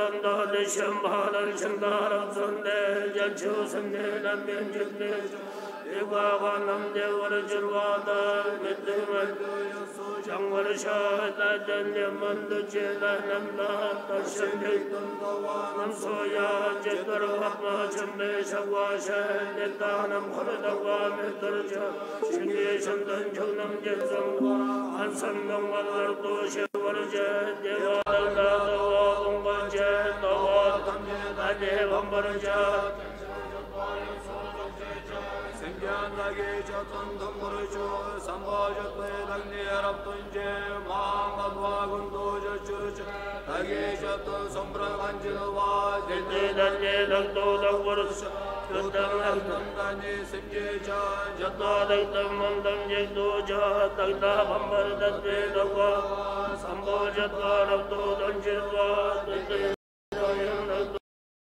लंदा शंभालंदा रंसंदे जंचो संदे लंबे जंदे देवावानम देवर जुर्वादा मित्रमन शंवर शादा जन्य मंद चेला नंदा दर्शने नम सोया जतर वत्मा चम्बे शवाशे निदानम खरदवा मित्रज शिंदे शंदन जुनम जंसंवा हंसंगम वर्दोष वर्ज देवालंदा baracak. Semgiyandagi chatuntum guruchu sambhajat vedagni raptunje mahamadva gundu jachuruchu dagi chatu sambravanjilva jete dagni dagdu dagurushu tutam dagdum dagni simje cha jata dagdum mandam jagdu cha dagda bhambar dagve dagva sambhajatva raptu danjilva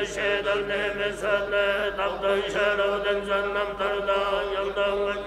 섭남의 셰달 내면살래 남던 샤로 댕산 남다르다 영당원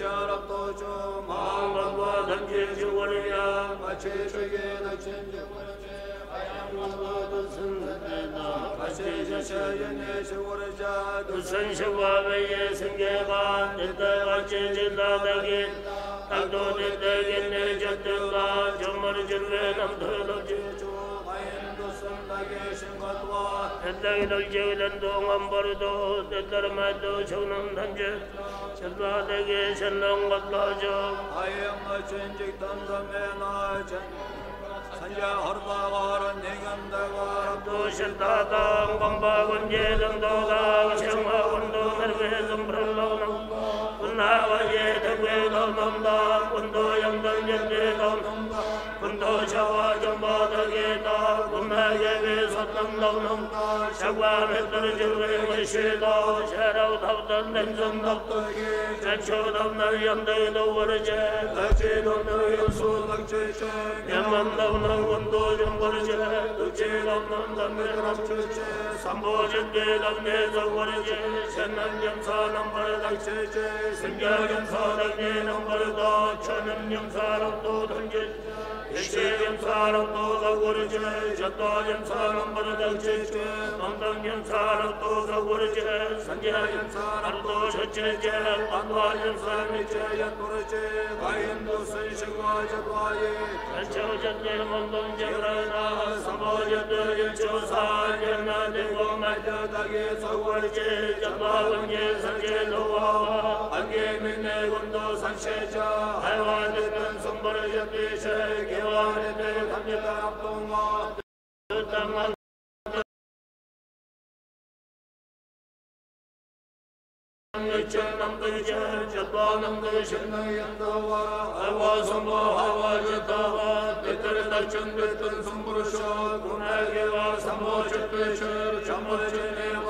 charab to cho ma bhagwa dhange jiwariya ma che cho ye na chen jiwari che ayam bhagwa tu san dhate na pa che cha cha ye ne jiwari cha tu san shiva ve ye sange ka nita ka che jinda da ge tak do nita ge ne jat ka jomar jirve nam dhala je cho 땅에 널지기는 동안 버르도 때따르마도 정남 단제 전라대게 전남 같라죠 하영 같은 직담담에나 전 산자 하루다가 하란 내견다가 또 신다당 공박은 예정도당 생화군도 메르베좀 불러오는 군나와 예대괴도 넘다 군도 영단제대도 넘다 كنت شواجا بعد جيتا كما جبي صدن لغنم شوا مثل جرين الشيطا شرو تبطن من زندق جنشو دمنا يمدي دورجا أجي دمنا ينصول بكشيشا يمن دمنا وندو جنبرجا تجي دمنا دمنا رمشيشا سمبوجن دي دمنا زورجا شنن يمسا نمبر دكشيشا سنجا يمسا دمنا نمبر دكشنن يمسا رمضو دنجيشا Ishiyam sarato lagurje, jatojam saram baradalcheche, tantangyam sarato lagurje, sanjayam sarato shacheche, pandvayam samiche yakurche, vayendu sanshigwa jatvaye, yachojatne mandam jagrana, samojatne yachosa, yanade gomajda dage sagwarche, jatvalangye sanje lova, angye minne gundo sanshecha, hayvaditan sambarajateshe, चरणं तुझे चत्वानं तुझनं यन्तो वा अवासंभो हवाजता वा पितरदर्शन पितरं संपुरुषो गुणगे वा समोचितेश्वर समोचितेव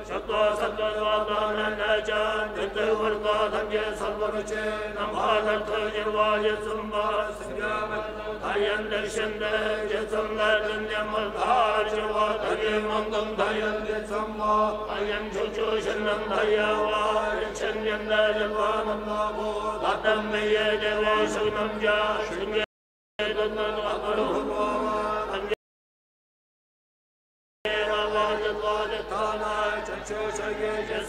سطو سطو والله النجان قلت والقادم يصلب رجين أم هذا الخير واجسم باسجامة Dayandır şimdi cisimlerin yamul harcıva Dayımandın dayandı sanma Dayım çocuşunun daya var İçin yenderin vanımla bu Dadım ve yedi ve şunumca Şunge dönün ahırım var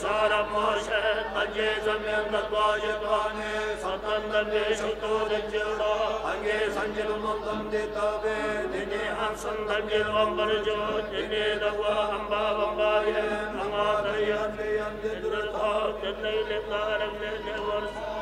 سارم مرشد انگیز میند باجی قانی سنتن دی شکو دجیرا انگیز انجل مندم دی تابی دینی هم سندم جی غمبر جود دینی دوا هم بابم بایم نما دیان بیان دی درد ها دنی لکارم دی جورد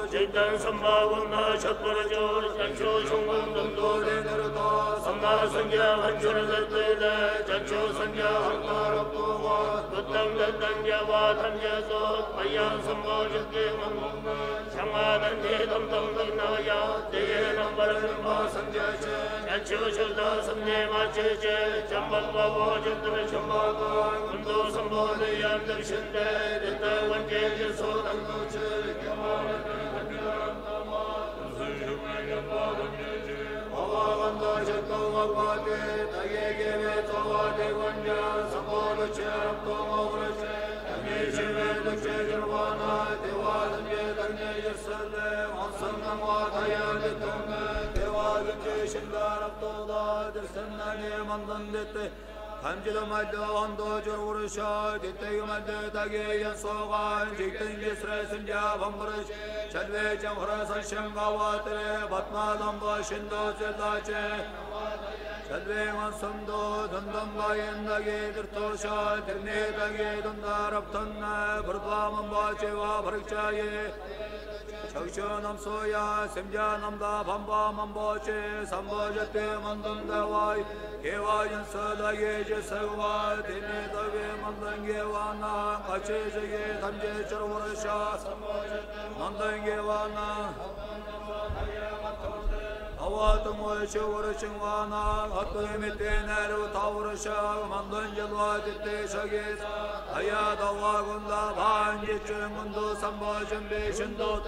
चैतन संभावना शक्वर ज़ोर चक्षो सुमंदम दोरे नरता संगा संज्ञा वंचन दत्ते दे चक्षो संज्ञा हकार पोवा बुद्धं दत्तं जवाधं जसो पयं संभोजते मंगम क्षमानं देदं तं दग्नाया देयनं वरणं वा संजय चक्षो शुद्धा संनेमाचे च चम्बल भवो जत्र शम्भागां कुन्दो संबोधयां दर्शन्ते दत्तवन्ते जसो रङ्गो च ma Hamcılı madde ando cır vuruşa Ditte madde tage yan soğan Ciktin cisre sinca bambırış Çelve cemhra saçın gavatire Batmadan başında zırdaçe Çelve mansımdo dundum bayında gedir toşa Dirne tage dunda raptanna Bırdvamın bahçeva bırıkçayı Çavşu nam soya simca namda bamba mamboçe Sambojate mandum davay Kevayın söda gece sevva Dini davi mandan gevana Kaçı jege tamce çarvuruşa Mandan gevana Avatım o çavuruşun vana Hattı mittener u tavruşa Mandan yalva ditte şagis Aya dava gunda Banci çüngundu sambojun beşindut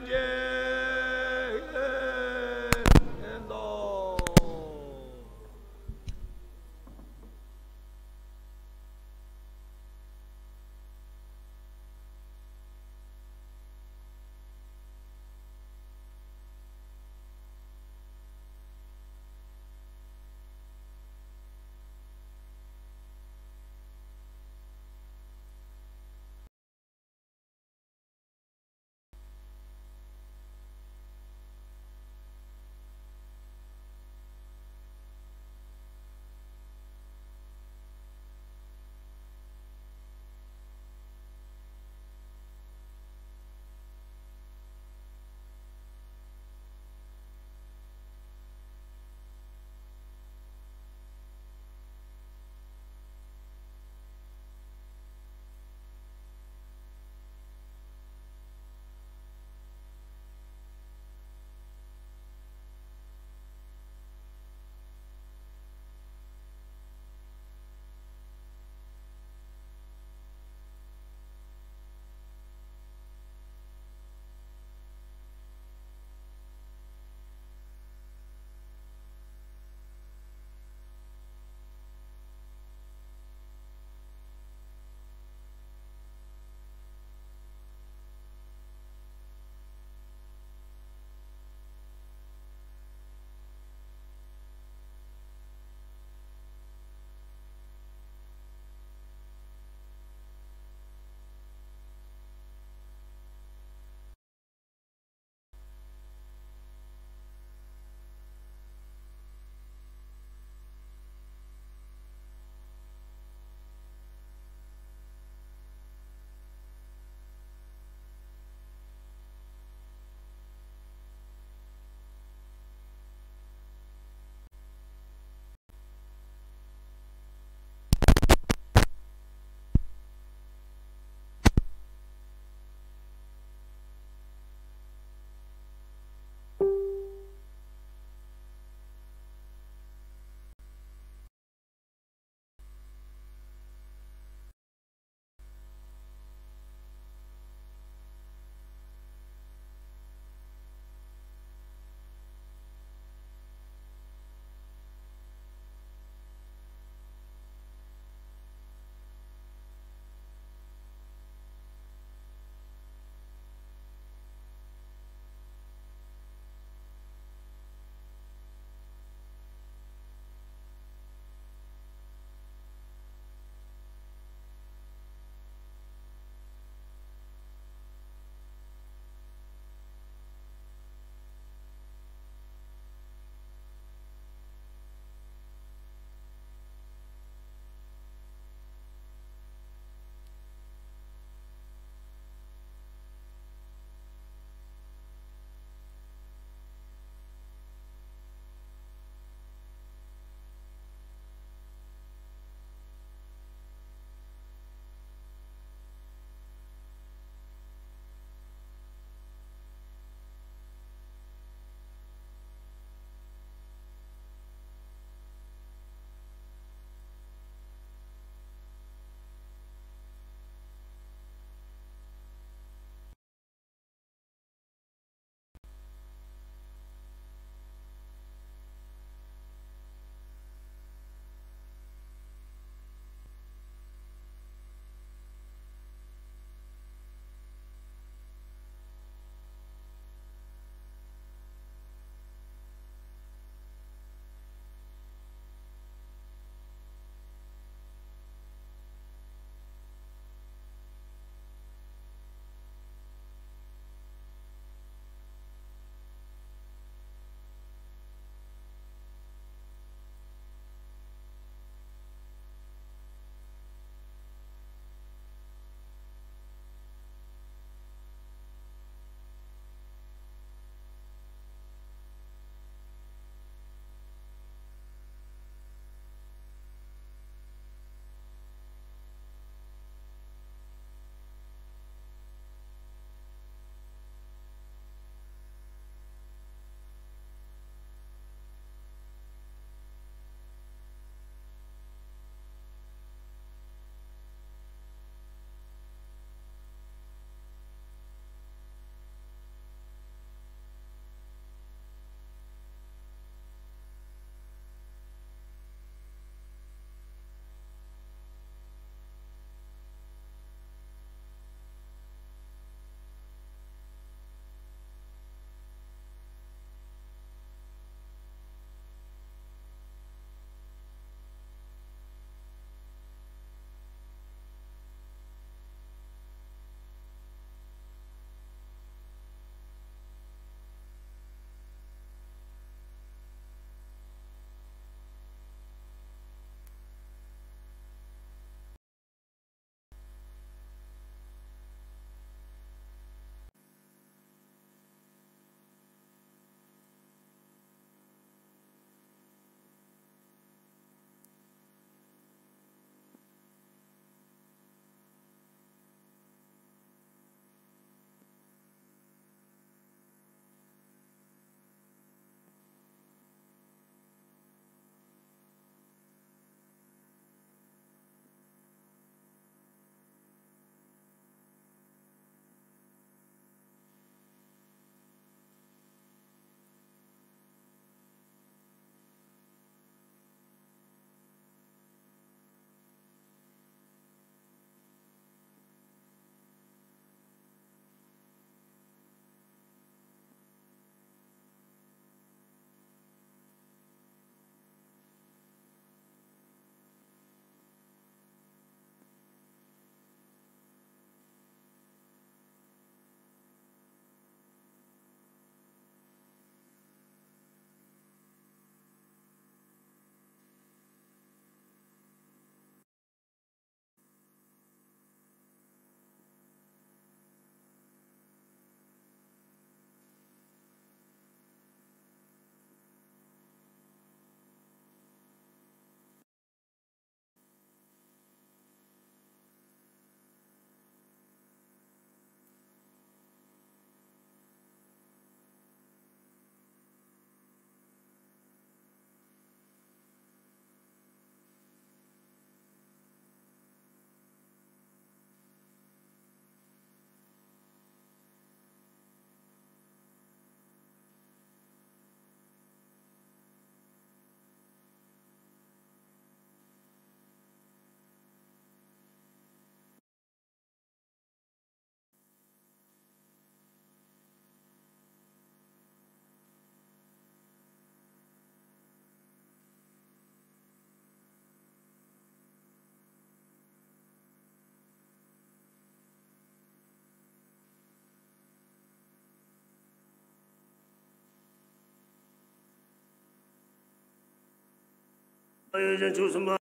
아여전 주선바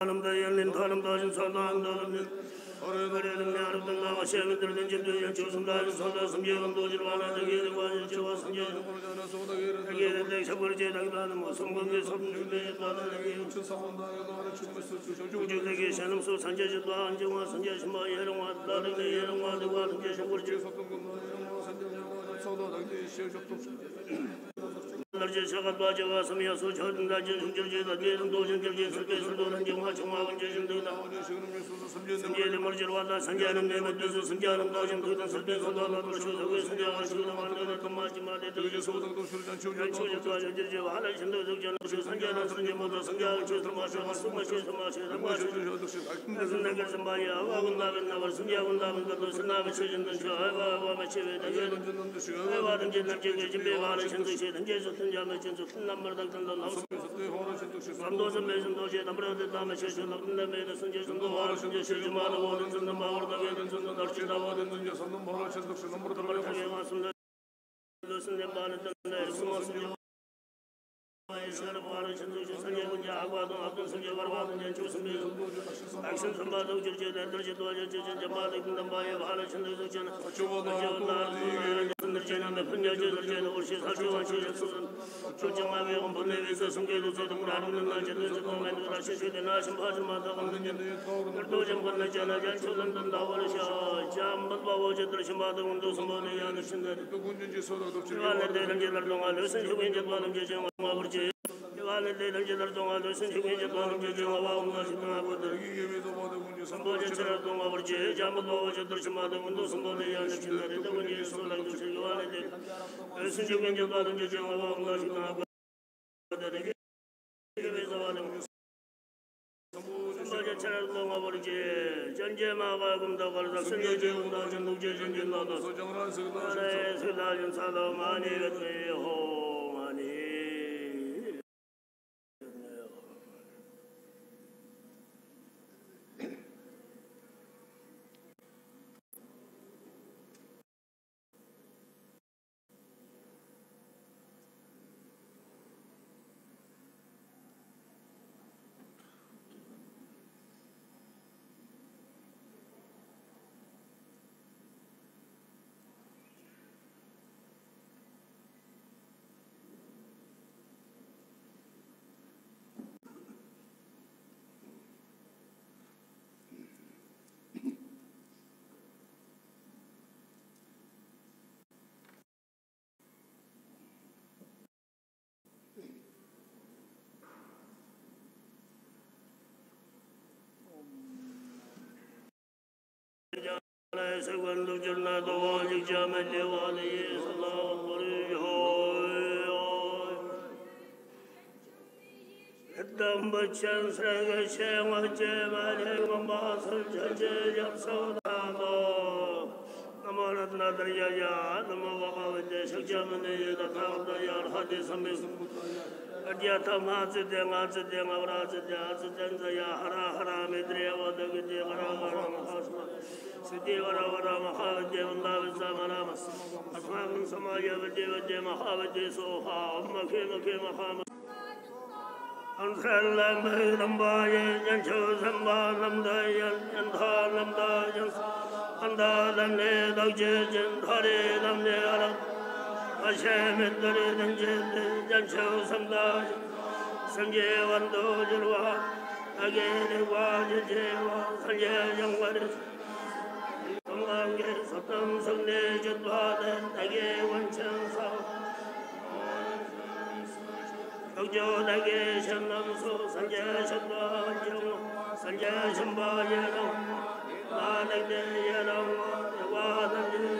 하나님다 열린 하나님다 신 선다한다 어려 버려는 나르든 나와 셔면들든 진도 열 주선다 선다 섬겨는 도지로 하나 저기에 관심 주와 섬겨 고르가나 소다 게르 게 서버제 나가는 뭐 성공의 섬는데 나는 이 주선 선다 여가는 주무스 주조 주제게 샤름소 산제지도 안정화 산제심마 여름화 다른 여름화 되고 하는 게 서버제 소통고 여름화 산제지도 소도 당대 시험 접속 larje shaka dwa jawa samya so chha dun larje jung jung jung larje jung do jung jung jung sa kesa do lan jung ha chung ha wan jung jung do na samya le mar jirwa la samya nam ne ma dusu samya nam do jung do dan sa pe so do la mar shu sa we samya ha shu na man do na kam ma ji ma de do jung so do do shu dan chu jung chu jung jung jung jung ha la jung do jung shu samya na samya mo do samya chu sa ma shu ha su ma shu sa ma shu sa ma shu na ᱡᱟᱢᱮ ᱪᱮᱱ ᱥᱚ ᱥᱩᱱ ᱱᱟᱢᱵᱟᱨ ᱫᱟᱞ ᱛᱟᱱ ᱞᱟᱢ ᱥᱚ ᱛᱮ ᱦᱚᱨᱚ ᱪᱮ ᱛᱩ ᱥᱚ ᱥᱟᱢ ᱫᱚ ᱥᱚ ᱢᱮᱡ ᱫᱚ ᱡᱮ ᱫᱟᱢᱨᱟ ᱫᱮ ᱛᱟ ᱢᱮ ᱪᱮ ᱥᱚ ᱞᱟᱢ ᱱᱮ ᱢᱮ ᱫᱚ ᱥᱚ ᱡᱮ ᱥᱚ ᱫᱚ ᱦᱚᱨᱚ ᱪᱮ ᱥᱚ ᱡᱩᱢᱟ ᱫᱚ ᱦᱚᱨᱚ ᱪᱮ ᱫᱚ ᱢᱟᱣᱨ ᱫᱚ ᱵᱮ ᱫᱚ ᱥᱚ ᱫᱚ ᱪᱮ ᱫᱟ ᱣᱟ ᱫᱚ ᱡᱮ ᱥᱚ ᱫᱚ ᱦᱚᱨᱚ ᱪᱮ ᱛᱩ ᱥᱚ ᱱᱟᱢᱵᱟᱨ ᱫᱚ ᱵᱮ ᱫᱚ ᱥᱚ ᱱᱮ ᱵᱟ ᱫᱚ ᱱᱮ ईश्वर पारो चंद्र चंद्र ये मुझे आवाज़ आप तो सुनिए बर्बाद नहीं चो सुनिए एक्शन संबाद उजर जे नंदर जे द्वार जे जे जमाल इब्न दंबाए भाले चंद्र जो चन चंद्र जे नंद फंगे जे जे और शे साजो वाचे जो जमाल में हम बने वे ससुन के जो तुम राम ने ना चंद्र जे को मैं ना शे शे ना संभाज माता हम ने तो जम करने चला जा जो नंद दावल शा जाम मत बाबो जे दृश्य माता उन दो संभाले या निश्चिंत तो गुंजन जे सो दो चिर वाले दे रंगे लड़ों वाले से जो जे वाले जे जे मावर जे شيء والدين جدرت وادوسن جميع جبار جدي وواهم نسمع بدر سنبول جدرت وابرج جام الله جدر شما دمن دوسن بول يا نشدر دمن يسول الجسد والدين دوسن جميع جبار جدي وواهم نسمع بدر جميع زوالم سنبول جدرت وابرج جنجي ما غايبم دغر دسن جدي ودا جندو جدي جندو دسن جمران سيدا جن سادا ماني رتني هو استغفر له جنات وعليك جامع وعليه صلاة عليه دم بچن سرگ شیم و جمالی و باسل جل جل سودا دو نمارد ندریا یا نموا و جشک جمنی دکار دیار حدیث میسم अज्ञाता महाचित महाचित अवराचित आचित या हरा हरा मिद्रे वदगजे वरा वरा महास्म सिद्धि वरा वरा महावज्य वंदावसा मनाम अस्माकं समाज वज्य वज्य महावज्य सोहा मुखे मुखे महाम अंसन लम लंबाय यंचो संबा लमदाय यंथा लमदाय अंदा लमने दगजे जंधारे लमने अलम 하시면 너네 등진 잠시후 삼다 성계 완도절과 악예와 연재와 살예 영원의 동강계 섭담 성내 전화된 악예 원천사 경조나게 셨남소 산자 셨바 정호 산자 셨바 예로 나냉대 예로 와남지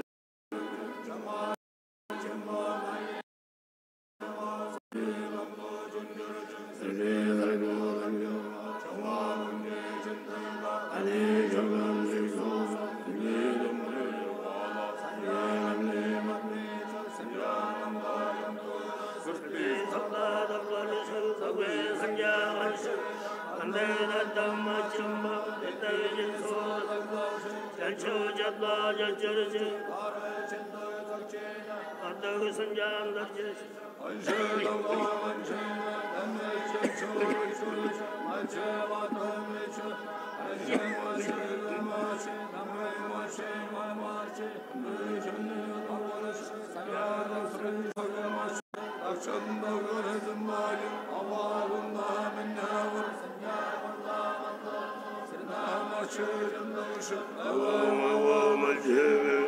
मेरा दम चम्मा ते जे सो चंचो जबला जचर जे आरे चंदो दक्षे अंदर संजाम दक्षे अंशे दवा अंशे दमे चो चो मचे वातो मे चो अंशे मचे मचे नमे मचे मचे जने दवलस याद फ्रिज मचे अक्षम दवलस मालि अवाहुन्ना मिन्ना वर्स Church of Motion. Hello, hello, my dear.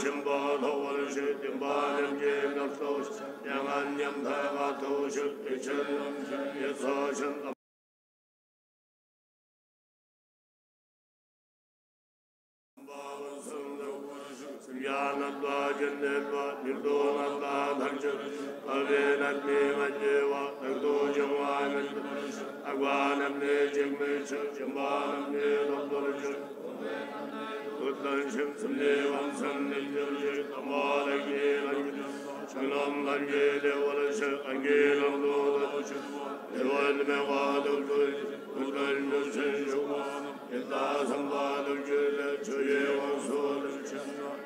Shambhala शुद्धिं पालं यमान्यं भवतो शुद्धिशल्यं यथोषम् ज्ञानद्वाजन्यद्वा निर्दोनद्वा भक्ष अवेनग्ने मन्ये वा नग्नो जम्वानं अग्वानं ने जग्मे च जम्वानं ने नब्दुर्ष Kutlan şemsim devam sen dildirci kamale gelen Şalam lan gele olacak angelam dolar Devan mevalul kul Kutlan müsen şuman Yıldasın valul gülle çöye vansul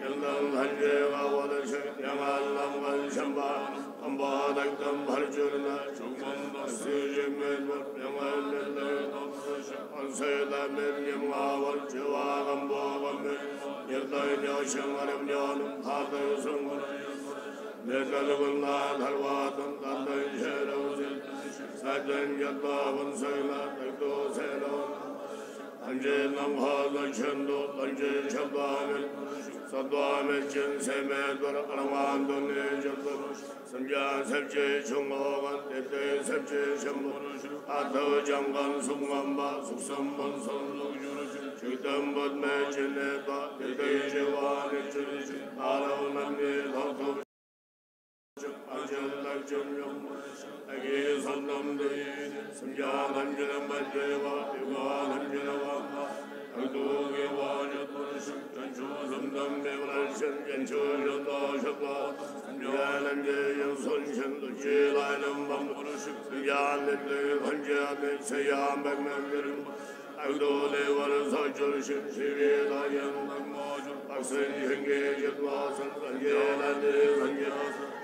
Yıldan halle kavalışık Yamallam vanşambar Ambanaktam harcırına çokunda sıyıcımın sayla Tekto Anca namhala çendo, anca çabdamel, sadvamel çen seme dvar araman dönne çabdam. Samjan sebce çungogan, tete sebce şembur, atı camgan sungamba, suksamban sanluk yürücü. Çıktım badme çene da, tete cevan içirücü, arav nanne dağıtıp ചുപ്പജലം അകേ സ്വന്തം സംജാതം ജലം പര്യവാഗാനം ജലവാഹ പുരുഷം സ്വന്തം സംജാനം ജയം സ്വൽഷം ദുശീലാനം വം പുരുഷം ഭഞ്ജാതയാം ഭഗ്നം Evdole varız hacır şimşiri dayan bakmacım Aksın yenge yetmasın Gelen de zangasın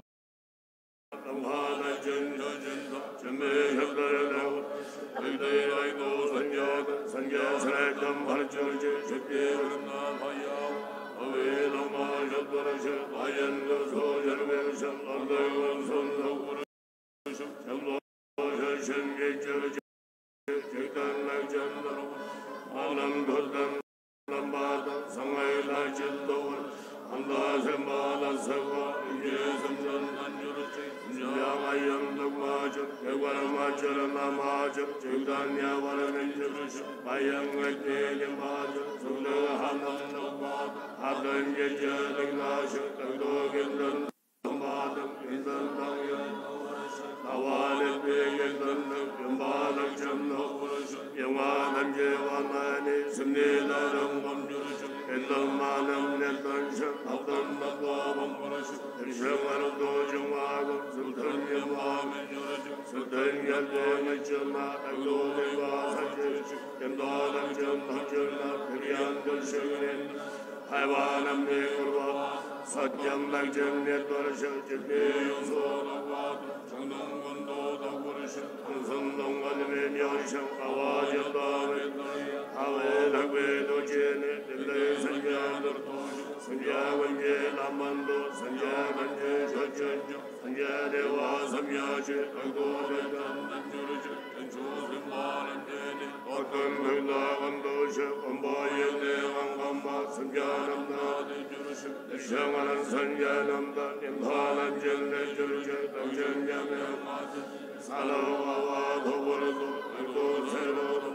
Allah'ına cümle cümle cümle şeflere davul. Ögdeyi ayko sanyaka sanyasana ekdam harcırcı şekli ölümden hayyam. Avil ama şeflere ayen gözü şerbe şeflerde yolsun davul. Şeflere şen geçir şeytan mevcen davul. Ağlam gözden lambardan sana ilacın davul. اللهم على سواء جيزم جنن جرسي يا غير دواجر يقول ما جرنا ماجر جبدان يا ولد الجرش بيان غدين ماجر سبنا حمد نباد حدن ججالك ناشر تقدوك اندن مادم اندن دغيان Havalet beygir döndüm, yımbalık cemle kuruşum. Yımadım civanani, sümnilerim kumcu. اللهم علم للدرجة اللهم اللهم ارجم الدوجم وعظم سلطان يمام سلطان يدام الجماع الدول واسج امداد الجمع جمع فريان دلشمين حيوانم بقربا سجم لك جنة ورشا جميع صور چندم گندو دورش انسان دنگل میں نیارشم قواجب دامت Amen. Agwe doje ne dile sanja dorto. Sanja vanje lamando. Sanja vanje jojonjo. Sanja dewa samya je agore damdan jurujo. Tenjo simbalan dene. Otan hula vandoje. Ambaye ne vangamba. Sanja namda de jurujo. Shangalan sanja namda. Imhalan jelle jurujo. Tamjanya me amasa. Salawa wa dhuburzo. Agore dhuburzo.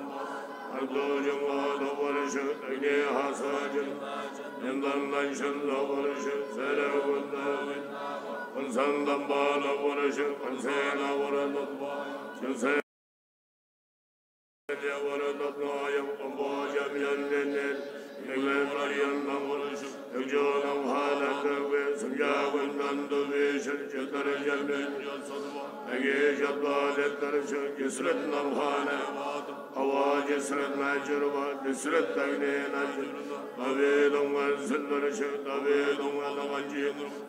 الدور ما دورش إليها ساجد من ضمن شن دورش سلو الدور ونسن ضبان دورش ونسين ورد شنسين ورد ابنايم قباجم ينلل إلى مريم دورش يجون وحالك سمجاون دندو بيشن جدر جمين جنصد وحيش الضالة درش جسرت نمخانة باطم हवा जसरत माजुरबा जसरत ताइने नाजुर अवे दोंगल सल्लरश अवे दोंगल मंजी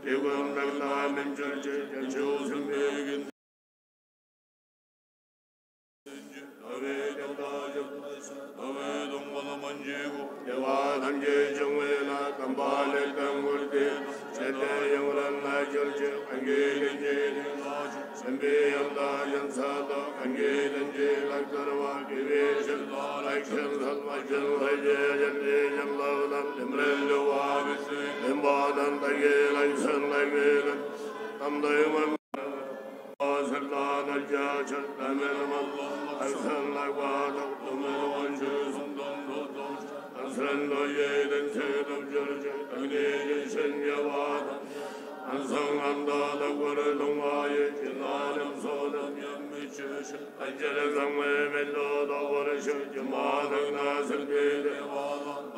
तेगम नगला मंजर जे जजो समेगिन अवे दोंगल अवे दोंगल मंजी को देवा धंजे जंगला कंबाले तंगुर दे सते यमरन नाजुर जे अंगे जे Ange Allah yan sala ange lanje lakarwa kive shalla lakshar salma shalla ye jande jalla lam imrelu wa bisu imbadan dage lakshar lage tamdayum Sırtlan alca çırtlamırım Allah Ersırla vadak dumur vancısından tutuş Ersırla yeğlen çırım cırcı Ögneyi sen yavadak 山上安达，我的童话也去那里。أجل زمي من لود أول شو جمال الناس البيد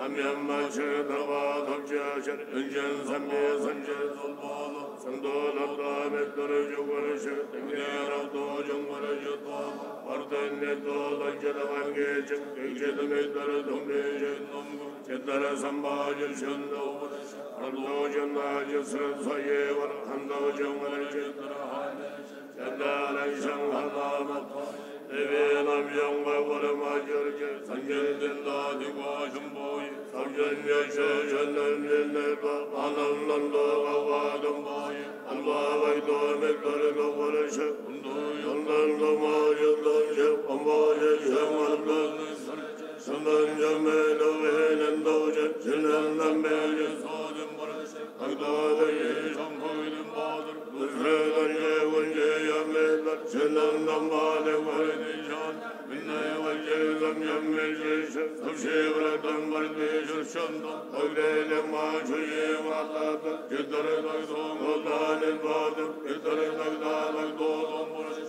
أم يما شو دواد الجاش إنجن سمي سنجن سندول القام الدرج ورش تنجير الدوج ورش وردن الدول الجد وانجيج كيجد ميدر دميج جدر سمباج الشندو أردوج الناجس رسيه ورحمدوج ورش جلاليشن هضامت إذن أبيان قبل ما جرجع سنجل الله واشم بوي سنجل يشيشن من نبا قلن الله قوادم بوي الله ويدوم الدرق ورش سنجل لما يدن شبقم بوي شمال سنجل جميل وين الدوجة سنجل من صادم Agdadayı tamhoylun bağdır. Kufredayi vence yammeler. Şenlandan bale vardijan. Minne vence zam yammeşeş. Tavşe vradan vardijan şandan. Agdele maçuyi valladan. Giddere dagdom odanin bağdır. Giddere dagdalak dolom burası.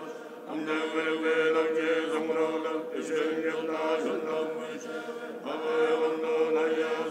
Hare you. Hare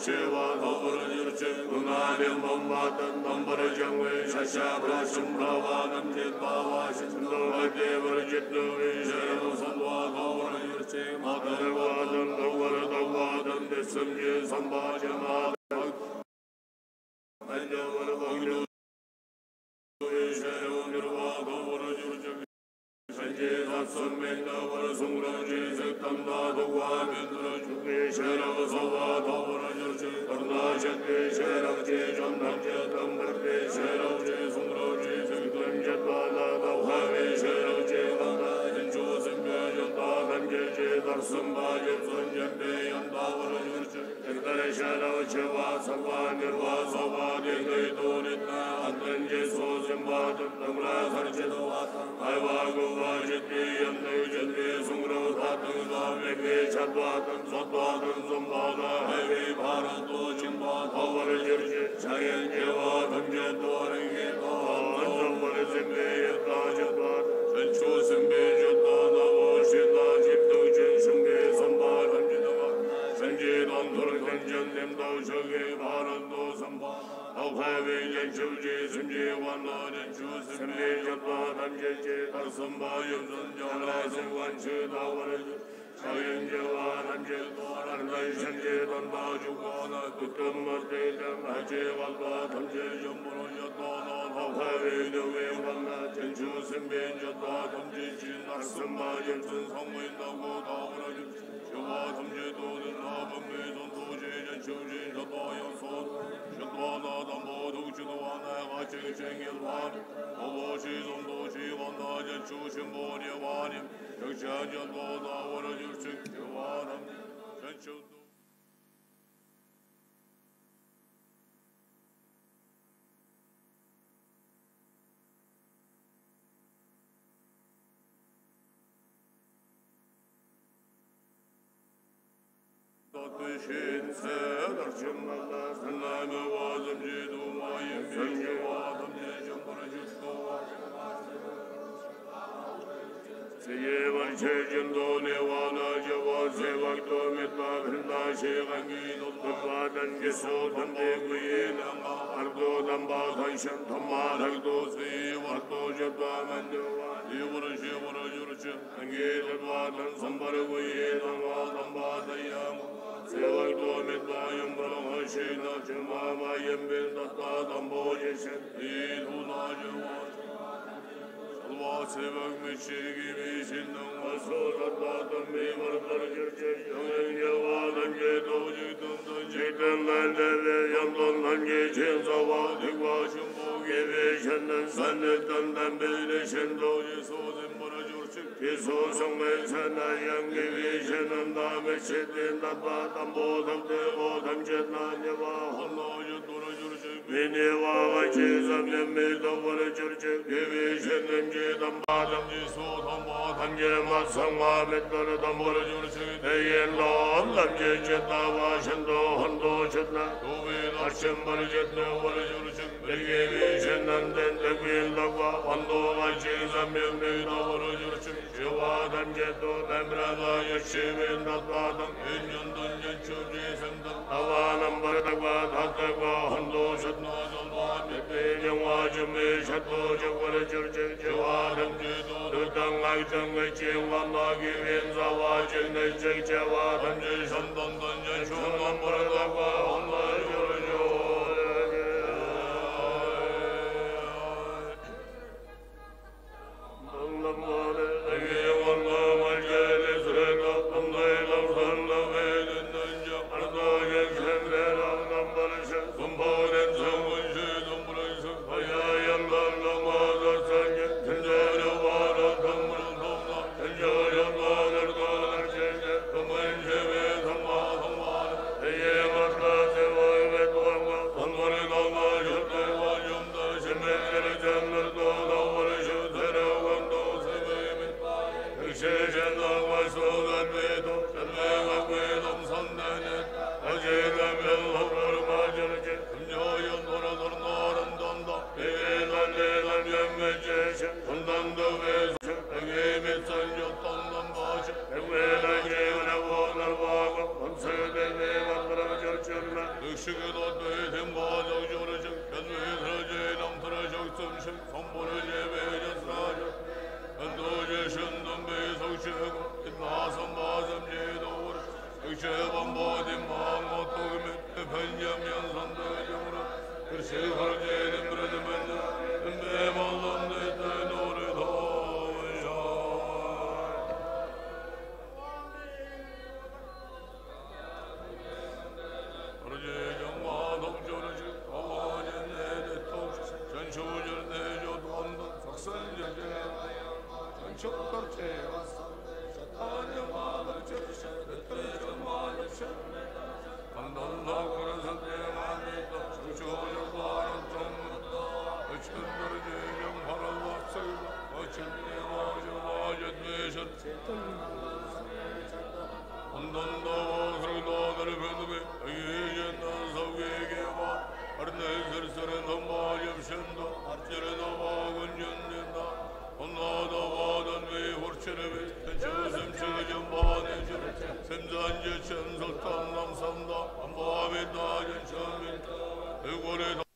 Shiva, Gopur Yurchik, Gunanim Mamatan, Nambar jang we sha sha bra shum bra wa nam je pa wa shin do wa de var je do we sha ro san wa ga wa yir che ma dar wa dan do wa da wa dan de sam je sam ba je ma an do wa wa do we sha ro nir wa ga wa jur je Shanje latsum menda vara sungra je zektam da dogwa gendra chukne sheraga sawa tawara jirche Karna shante sheraga je jandam je tam karte sheraga je sungra je zektam je bala dogwa ve sheraga Karsumba Yutsun Cembe Yanda Vuru Yurcu Ekdere Şelav Çıva Sabva Nirva Sabva Dilgay Tuğritna Aklınca Sozim Batıp Namra Sarcı Dova Ayva Guva Ciddi Yandı Ciddi Sungra Tatın Zavveki Çatvatın Satvatın Zumbada Hevi Bharatu Çimba Tavar Yurcu Çayın Ceva Tımcı Tuğringi Allah'ın Zamanı Zimbi Yırtacı Tuğar Sen Çuzimbi lemdo shoge barando samba Akhave yamshubji simji wanda nishu simli yatva tamje che tarsamba yamsan jala simwan che dawar. Shayin jewa tamje dwaran daishan che tanda chukwana Tuttam marte tam hache valva tamje yambuno yatva Akhave dewe wanda tenshu simbi yatva tamje che tarsamba yamsan wanda janchu shimbo nyewanim Yaksha jadbo dawara yurchik yewanam Janchu Tatmışın sedarçım Allah Sınavı vazım cidu mayım Sönce vadım necem baracık Seye var çecim do nevana ceva sevak do mitma kırda şeğangi Tutmadan cesu tamde Seye vanche jindo ne wana java se vakto mitma bhrinda she gangi Bhava dange so dhande guye nama Ardo dhamba dhanshan dhamma dhagdo se vakto jatva manjo Yivuru she vuru yuruche Ange jatva dhan sambar guye nama dhamba dhayamu Se vakto mitma yumbra hashi na chima mayam bin dhatta dhambo yeshen Yidhu na java wa sevak meşe gibi şindan wa sorat badım bir varlar gerçek yanın yavadan get ocuydum da çektenlerle ve yandandan geçen zavadık başım bu gibi şenden zannettenden beri şen docu sozim bana curçuk ki sozum ben sana yan gibi şenen da meşedin da badam bodam de odam cetlan yavahan ocuydum Vini vava chesam nemme dawar churche devi shenem je damba damni so damba damje masanga metlar dambar churche deyen lam damje chetna va shendo hando chetna dovi arsham bar chetna var churche devi shenem den devi lagwa hando va chesam nemme dawar churche jeva damje do damra da yashimin dadadam enyandun churche नवा नंबर तकवा धात तकवा हंदो शतनो जलवा मेपे जंगवा जमे शतो जगवर चर्चे जवा धंके तो धंग आई धंग चेंगवा मागे वेंजावा चेंग नई चेंग चेवा धंजे शंदन धंजे शुन नंबर तकवा हंदो जोर जो Allah'a emanet Hüseyin Harcay'ın emredemedi. Ümmü eyvallah. 전전지 전석탐 남삼다. 안보하베다 전천베다 백월에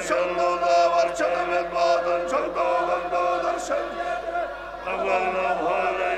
Şan var, çan emet bağdan, çan dağdan dağdar şan. Allah'ın avhane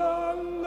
Shalom,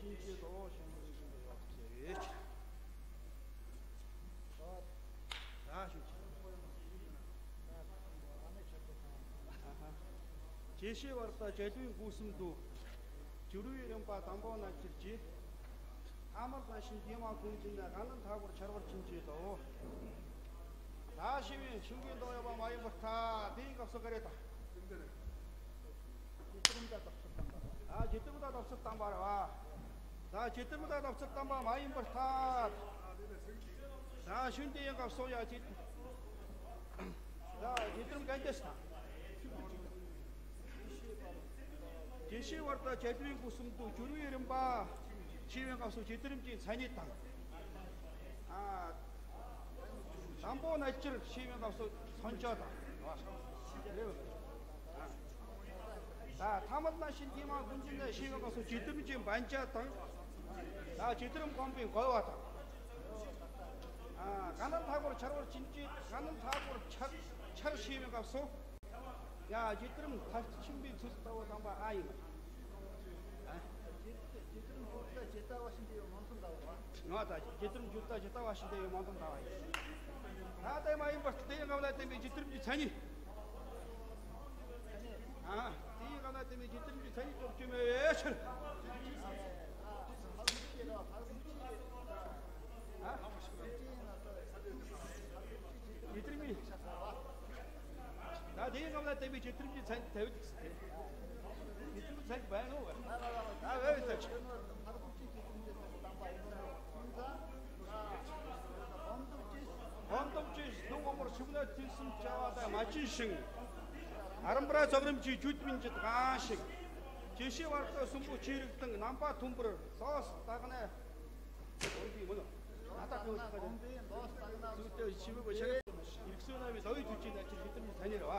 жижиг доош юм яваач. Тоо. Нааш үч. Жишээ барда жалвын гүйсэмдүү жөрүүрэн ба дамбоо начилжээ. Амар машин дима гүнжин ганан таагур чаргал чинжээ доо. Наашивэн шүнгийн доо ба маян бата дийг авсагарэта. Тэндэр. Итгэмдад авсах тамбар. Аа житгэмдад авсах тамбар аа. За жидмэл авцалтаамаа маян бартаа. За шүндийн гавсууя жид. За жидрэм гандэсна. Дэшээ варда жадвийн гүсэмдүү жүрүү ярим ба. Чивэн гавсуу жидрэмжийн цаний дан. Аа Замбуу нажир шивэн гавсуу сонжоод. За тамал машин тимаа гүнжин шивэн гавсуу жидрэмжийн банжаа дан 덥석단 봐라 와. 자 지금보다 덥석단 봐 많이 버타 자 신대인갑 소야 지 자, 지금 괜찮다. 제시 왔다 제주인 구슴도 주루 이름 봐. 시행 가서 제드림지 산이 땅. 아, 담보 날줄 시행 가서 선저다. 그래요. 아. 자, 타만나 신기마 군진대 시행 가서 제드림지 만자 땅. 자, 제드림 컴빈 거와다. 아, 가는 타고로 차로 진지 가는 타고로 차 차로 시행 가서 야, 제드림 다시 준비 됐다고 담바 아이. Nota, jitrum jutta jutta washi de monton tawai. Ha te mai bas мэдрэмж цанд тавил гэсэн тийм. Мэдрэмж цанд байна уу? Аа байв л. Хондомжиш нугомор сүмнөт тэлсэн чавада мачин шин. Арамбра цогромжи жүдминжид гаашиг. Жишээ варта сүмбү чирэгдэн намба түмбэр соос дагнаа. Үнди мөн. Надад юу хэлэх вэ? Доос дагнаа. Зүйтэй чимэг бошаа. Иргэсүүнээ би зоёо төжийн ажил хэдэн таньэр ба.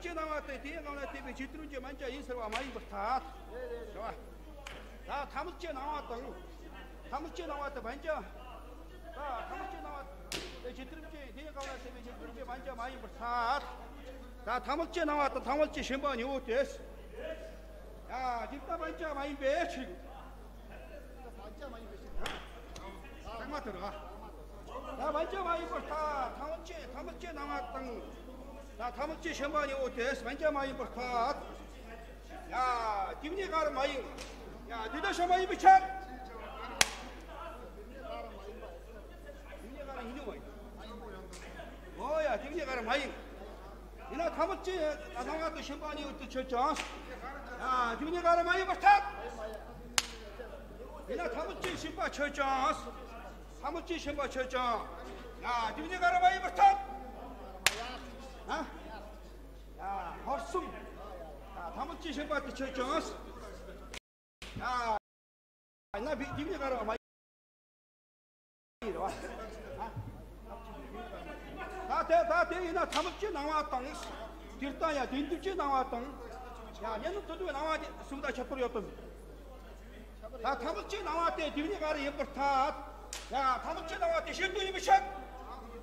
나 다음째 나왔다 뒤에 나왔다 때문에 지트름지 만자 인설와 많이 벌다. 좋아. 나 다음째 나왔다. 다음째 나왔다 만자. 자, 다음째 나왔다. 지트름지 뒤에 나왔다 때문에 지트름지 만자 많이 벌다. 자, 다음째 나왔다. 다음째 신반이 오됐어. 야, 집다 만자 많이 배치. 장마 들어가. 자, 만자 많이 벌다. 다음째 다음째 나왔다. 자, 다음째 신반이 오됐어. 만자 많이 벌다. 야, 김니 가는 많이. 야, 니다 За тамилжийн шамбааны үүдээс манжаа маяг бүртээд яа дивний гар маяг яа дэдэ шамбааны бичээр дивний гар хинүү маяг оо яа дивний гар маяг Энэ тамилжи намгаад шимбааны үүдэл чөлжөөс. Аа, дивний гараа маяг батат. Энэ тамилжи шимба чөлжөөс. Тамилжи шимба чөлжөө. Аа, дивний гараа маяг батат. 나 다음째 신반 쳤죠? 다음째 신반 쳤죠? 야, 김니 가는 많이 벌다. 아? 야, 헛숨. 야, 다음째 신반 쳤죠? 야, 나 비- 김니 가는 많이 이리 와. 다 돼, 다 돼. 이나 다음째 나왔던. 딜따야, 딘두째 나왔던. 야, 얘는 저쪽에 나와야지. 스무다 샷돌이었던. 야, 다음째 나왔대. 딜니 가리 예뻐타. 야, 다음째 나왔대. 신도님이 샷.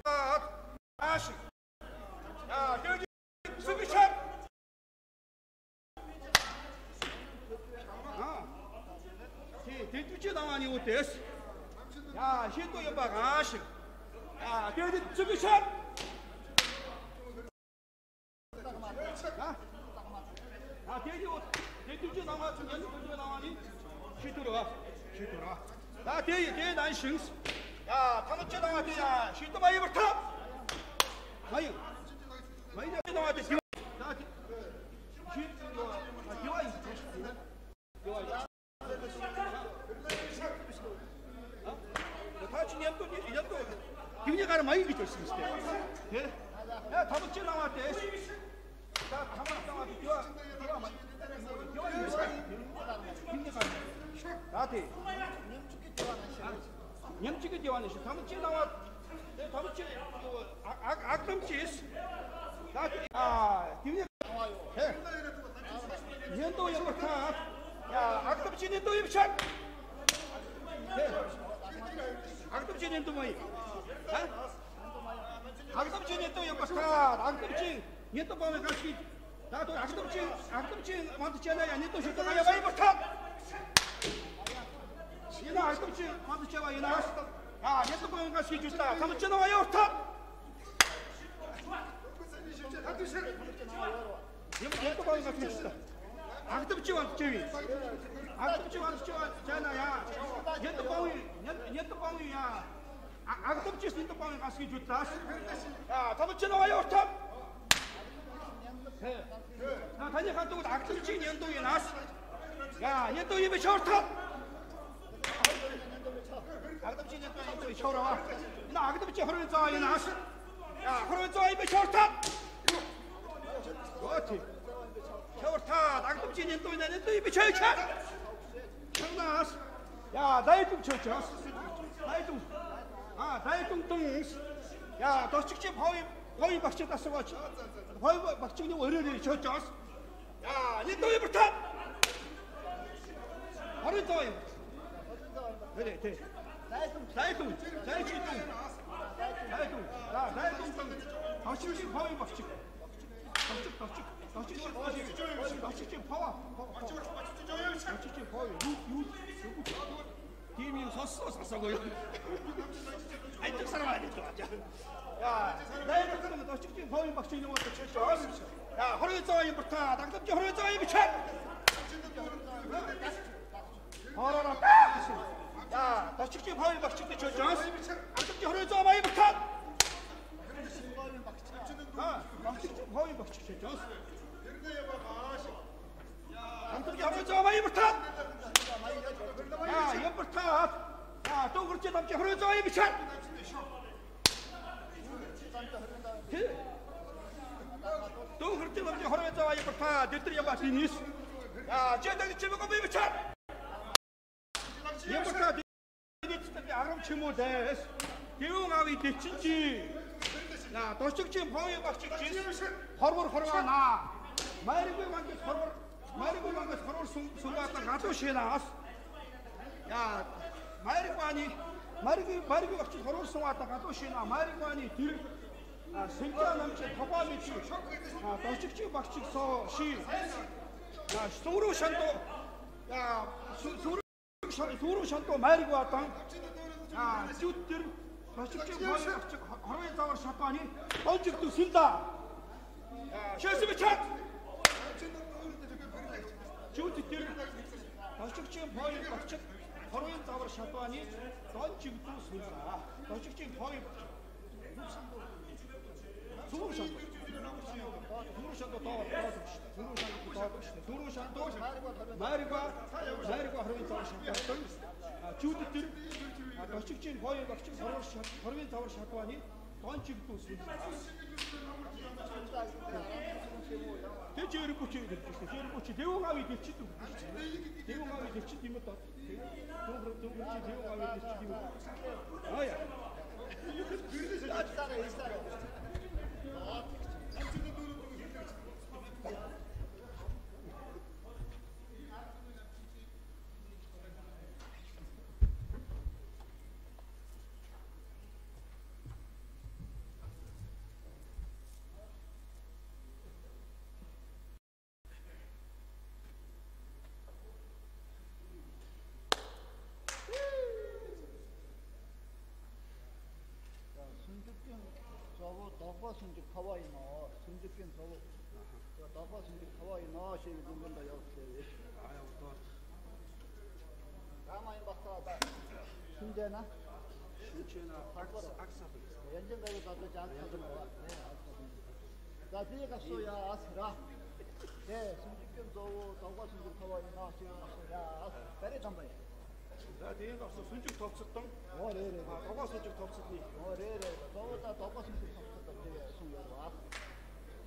아, 아시. 야, 저기 수비 샷. 아, 딜두째 나와니 어땠어? 야, 신도 연박 아시. 야, 저기 수비 샷. 아, 아, 돼지 옷, 돼지 나와, 저 연주 돼지 나와니? 시들어가, 시들어가. 나 돼지, 돼지 난 싱스. 야, 타노째 나와, 돼야, 시도 많이 버터. 마이, 마이 돼 나와, 돼. 나, 자, 다섯 째 나왔대. 자, 가만 나왔대. 요, 나한테 냠치게 되와는 시 다섯 째 나왔. 네, 다섯 째 악, 악, 악담치. 나한테 아, 김 기분이 가라 많이 비쳤을 때. 예? 야, 다붙지 나와 때. 자, 가만 나와 때. 야, 야, 맞. 기분이 가라. 나한테. 냠치게 좋아하시. 냠치게 좋아하시. 다붙지 나와. 네, 다붙지. 아, 아, 아, 아, А, тивний. Янду ялбарта. Я актовчины ду явчан. Актовчины ду мой. А? Актовчины ду ялбарта. Актовчины. Нет бомы гашки. Да тут актовчины, актовчины мандчана я нету что я вай барта. Яна актовчины мандчава яна. А, нет бомы гашки чуста. Камчана вай орта. Юм хэд баг нэг юм шүү. Агдамч болчихвээ. Агдамч болчихвээ. Чана яа. Хэд баг хэд баг яа. Агдамч хэд баг гас гэж үзээс. Аа, тамч нь аяа уртам. Та таны хатууд агдамчийн яндуу янаас. Яа, яндуу юм шортгоо. агдамчийн яндуу шороо. Энэ агдамчийн хорын цаа янаас. Яа, хорын цаа юм шортгоо. Готи. Чавртаа дагдамжийн энэ дуйнаа энэ дуй бичээ чаа. Чамнаас. Я дайдум чөөчөөс. Дайдум. А дайдум дүнс. Я дочгчи хой хой багчид асуугач. Хой багчны өрөөр чөөчөөс. Я энэ дуй бүртээ. Хорин дуй. Тэрэ тэ. Дайдум дайдум дайдум. Дайдум. Да дайдум дүн. Хашиг хой багчид. Тийм юм соссоо сасаагүй. Айдаг сарваа гэж байна. Яа, найр хэрэг дочгийн хойн багч юм уу гэж ойлгож байна. Яа, 200 юм бутаа, дагламжи 200 юм бичээ. Хоороо. Яа, дочгийн хойн багч гэж ойлгож байна. Дагламжи 200 юм бутаа багчч хой багчч жаас тэргээ багааш хамтар явж байгаа юм бат аа юм бат аа төгөрч давж хөрөөж байгаа юм биш аа төгөрч давж хөрөөж байгаа юм бат дэтэр юм бат нис аа жидэг чимэг юм биш аа юм бат дэтэр 10 ч юм уу дээс гэвэн ави дэчин чи На дочгчийн фоёо багчиг хорвор хорвана. Майргүй мангас хорвор майргүй мангас хорвор сумбаатан гадуу шинаас. Я майргвани майргүй майргүй багчиг хорвор сумбаатан гадуу шинаа майргвани тэр сэнгэ намч тогоо мич дочгчийн багчиг соо ши. Я сүрүү шантуу я сүрүү сүрүү шантуу майргүй атан. А сүт тэр дочгчийн фоёо багчиг 10 завар шатваны онжигдв силла. Шээсвэ чат. Чүүд тэр Очигчийн поёг багчид 20 завар шатваны донжигдв силла. Очигчийн поёг багчид Зүүн шат. Зүүн шат доо доо. Зүүн шат доо. Зүүн шат доо. Майрга. Майрга хорвын цаа шат. Чүүд тэр очигчийн хоёуг очиг сорвол шат. Хорвын цаа шатваны гон чиг дүүс. Тэч хэрэггүй чи хэрэггүй чи дэв гавь дэлчид үү? Дэв гавь дэлчид юм даа. Дөнгөр дөнгөр чи дэв гавь дэлчид юм. Аа яа. Гэрээс ажиллаа хийсаа. өвлийн цов. Тэгээд даваа сүндэг хаваа ноо шиг дүнгэндээ явуулчихлаа. Аа удаа. Рамайн бахтаа. Сүндэна. Сүндэна. Аксаа. Янжин гавь дадлаж аксаа байна. За зийг асууя асра. Тэ сүндэгийн зов даваа сүндэг хаваа ноо шиг асууя. Бари тамбай. За тийм авсан сүнжиг товцсон. Оо нэрээ. Догоо сүнжиг товцсон. Оо нэрээ. Зовоо та догоо сүнжиг товцсон. Тэгээ сүн яваа.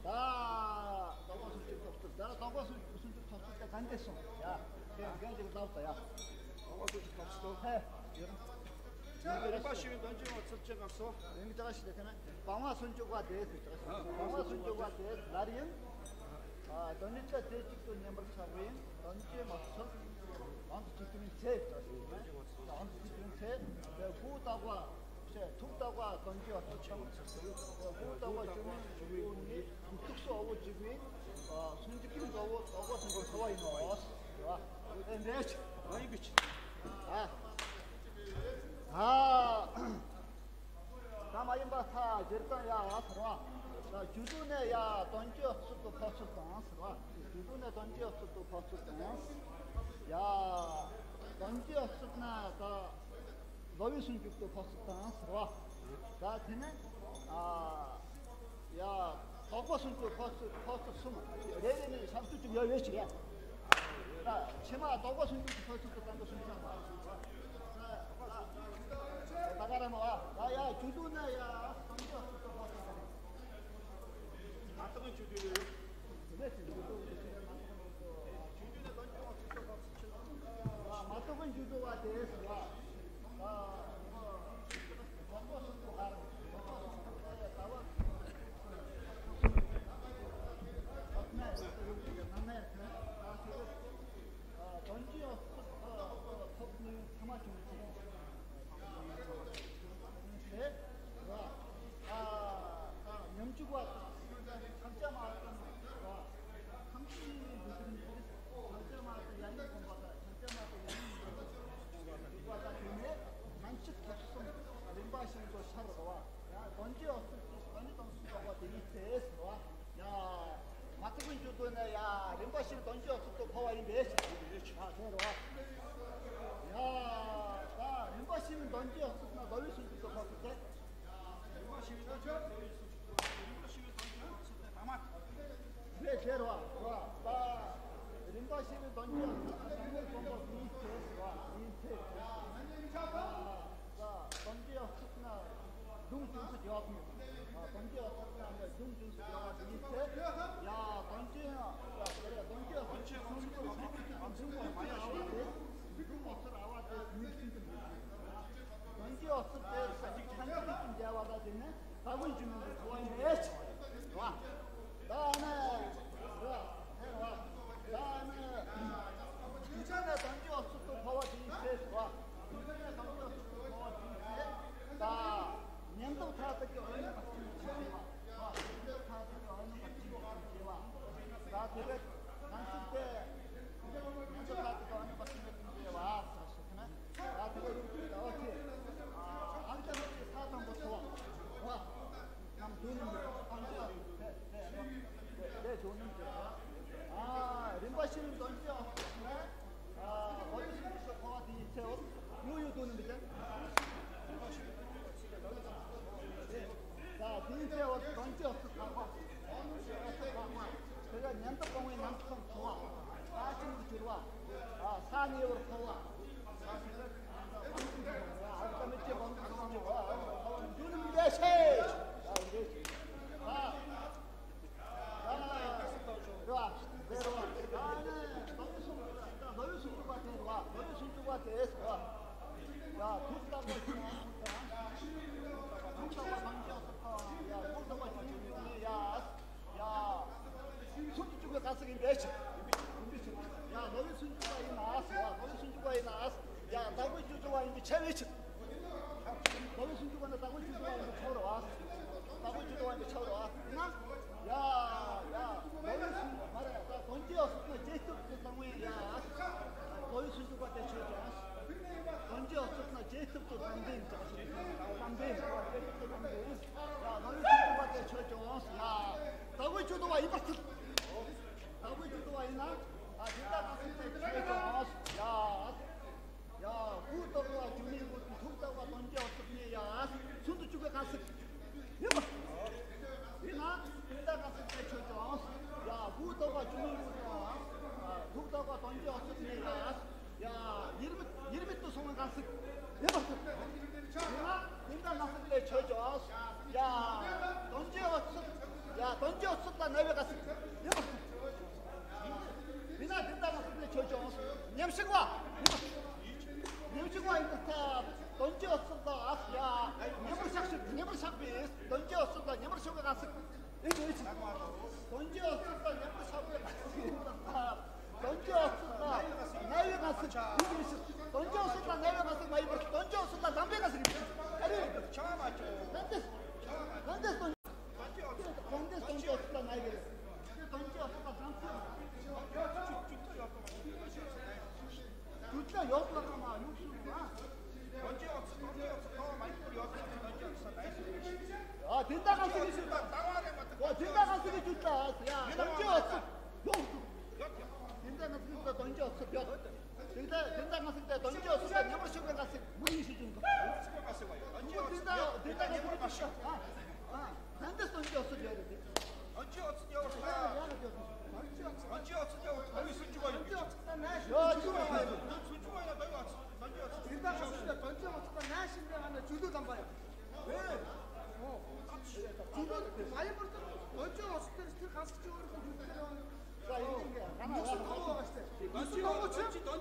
За догоос үсэг тогтол. За догоос үсэг тогтол та ганд дэсэн. Яа. Тэгээд гээд лав та яа. Догоос үсэг тогтол. За башиг донж оцолж байгаа гэсэн. Энд байгаа шүү дээ тийм ээ. Баваа сүнжугаа дээд гэж байгаа. Баваа сүнжугаа дээд нарийн а донжица дээжигдүү нямар савын донжи мацсан онц читгэн цэв гэсэн. Онц читгэн цэв. Тэгээд хүү дагва tumtawa ganji wato chang tumtawa jumin juminni tuksu awo jumin sunjikin zawo awo sango sawa ino os enrech ay bich ah ah tam ayim ba ta jerkan ya asra judu ne ya donji su to pasu dans ra judu ne donji su to pasu dans ya donji su na ta 노비순죽도 복수탕 들어와. 나한테는, 아, 야, 독보순죽 복수, 복수수면. 내년에 삼수죽 열몇시야. 나, 치마 독보순죽 복수탕 독보순죽 와. 나가라면 와. 나, 야, 주도나, 야. 나한테는 주도요. 주도는 주도와 대해서.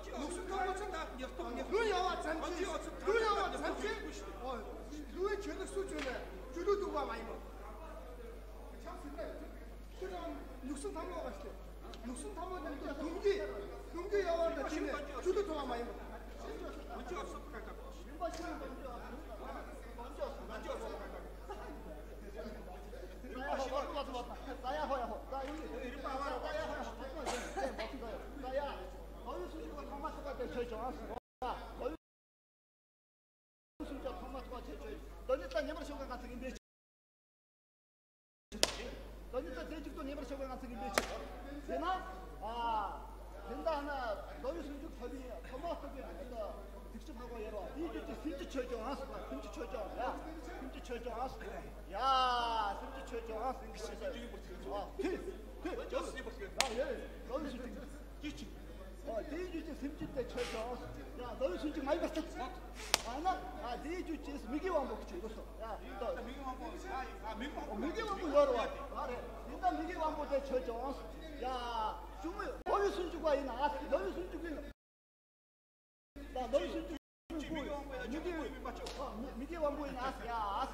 넘어갔을 던지 던지 육수 없어. 넘어갔을 나 옆동 옆. 그 영화 잔치. 던지 없어. 그 영화 던지 잔치. 없어. 어, 그의 저녁 수준에 주도 두가 많이 먹어. 참 근데 그럼 육수 다 먹어갔을 때. 육수 다 먹었는데 동기 동기 영화를 팀에 주도 두가 많이 먹어. 언제 없어? 그러니까. 일반 시간 던지 없어. 던지 없어. 언제 없어? çocuğun az, kımcı çocuğun ya, kımcı çocuğun az, ya, kımcı çocuğun az, kımcı çocuğun az, tüh, tüh, ya, ya, 너는 솔직히, 지치, 어, 네 주제 심지 때 çocuğun az, ya, 너는 솔직히 많이 봤어, 아나, 아, 네 주제에서 미기 왕복 찍었어, 야, 너, 미기 왕복, 아, 미기 왕복, 미기 왕복 열어와, 말해, 일단 미기 왕복 때 çocuğun az, ya, 주문, 너는 솔직히 와, 이 나왔어, 너는 솔직히, 나 너는 솔직히 미기 미국 맞죠? 어, 미- 미기 왕복이 나왔어. 야,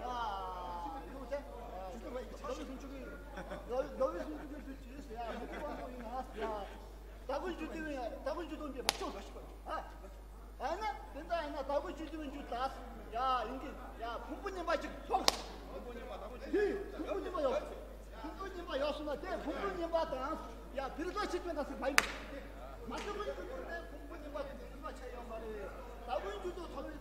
야, 이거 보자. 야, 너희 손주가 너희 너희 손주가 됐지. 야, 미기 왕복이 나왔어. 야. 답을 주더니 답을 주던데 맞춰 가시고 아 아나 된다 아나 답을 주더니 주다 야 인기 야 부모님 맞지 형 부모님 맞 부모님 맞 부모님 맞 여수나 대 부모님 맞다 야 비르도 집에 가서 많이 맞춰 보는데 부모님 맞 도 더블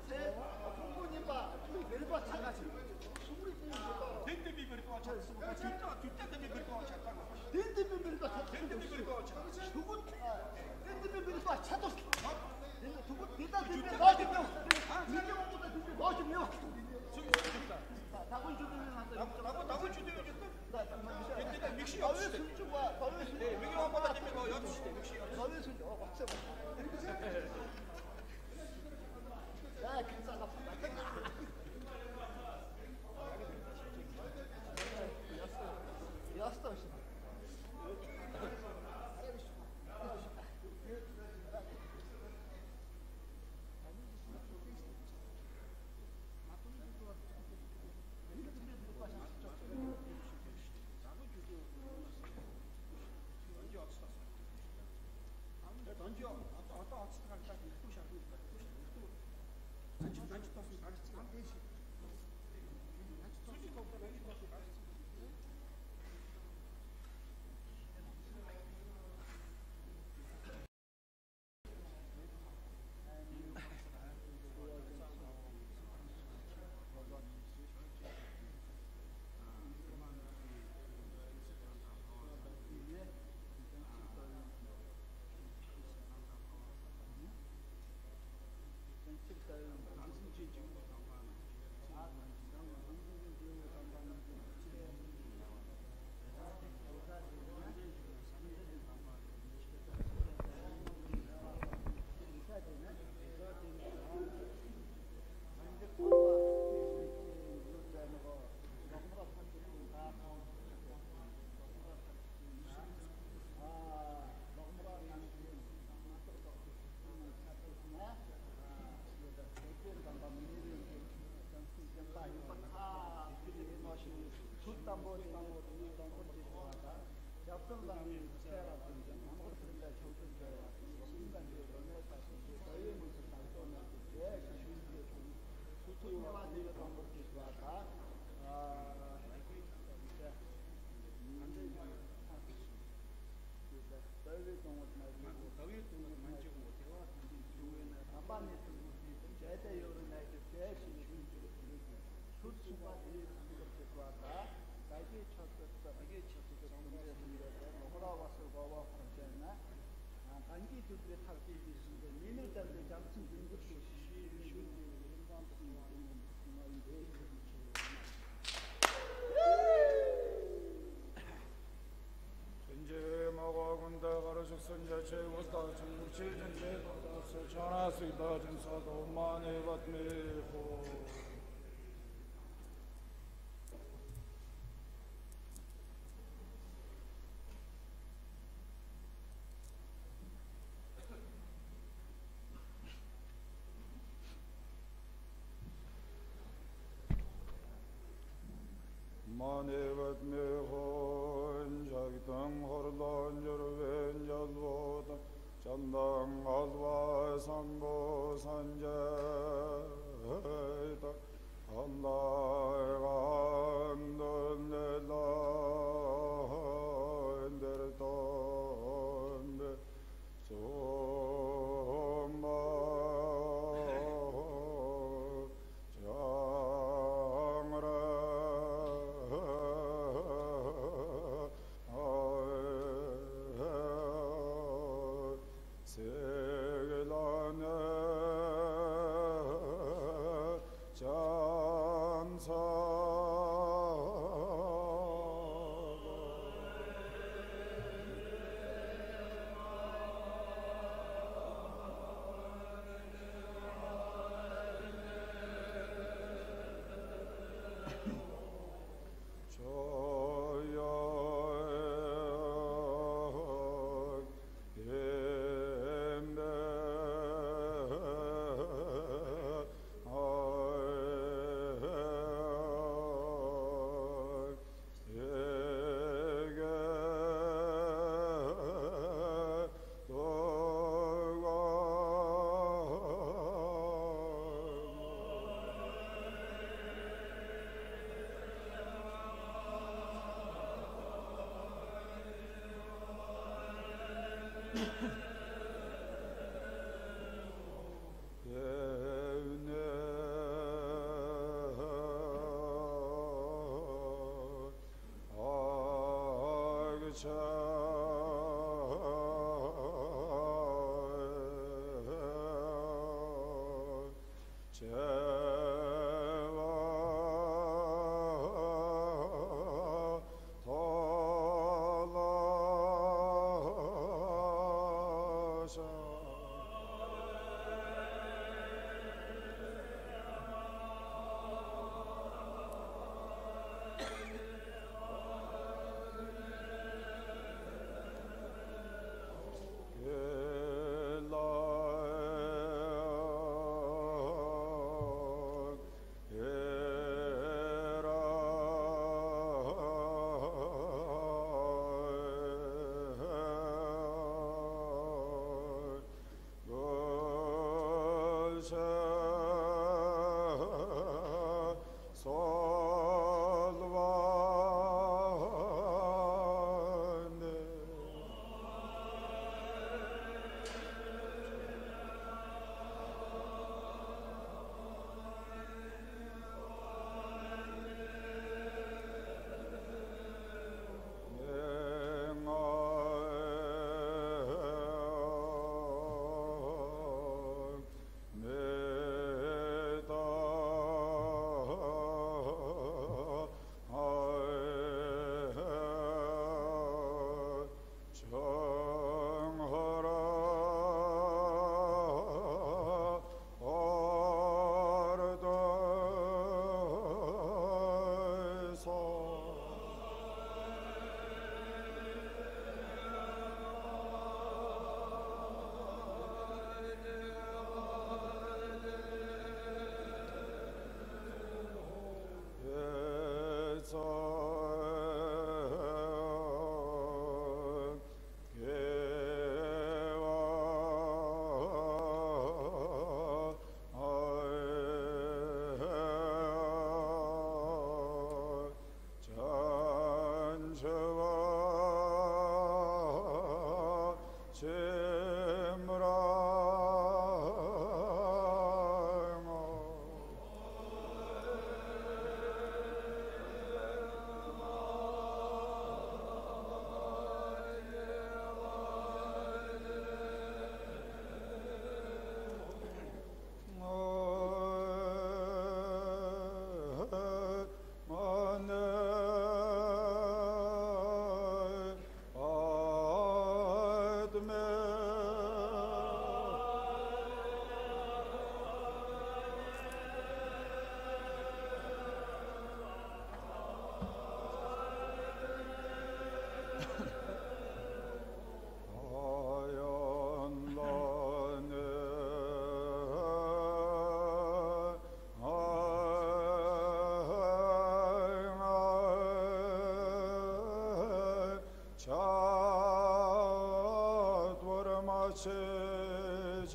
전자체 워다 전국체 전제 바다서 전하수이다 전사도 만에 받메호. anevet mehon jagtam hordan jurven jazvota chandam azva sambo sanja heta Allah Joseph. churches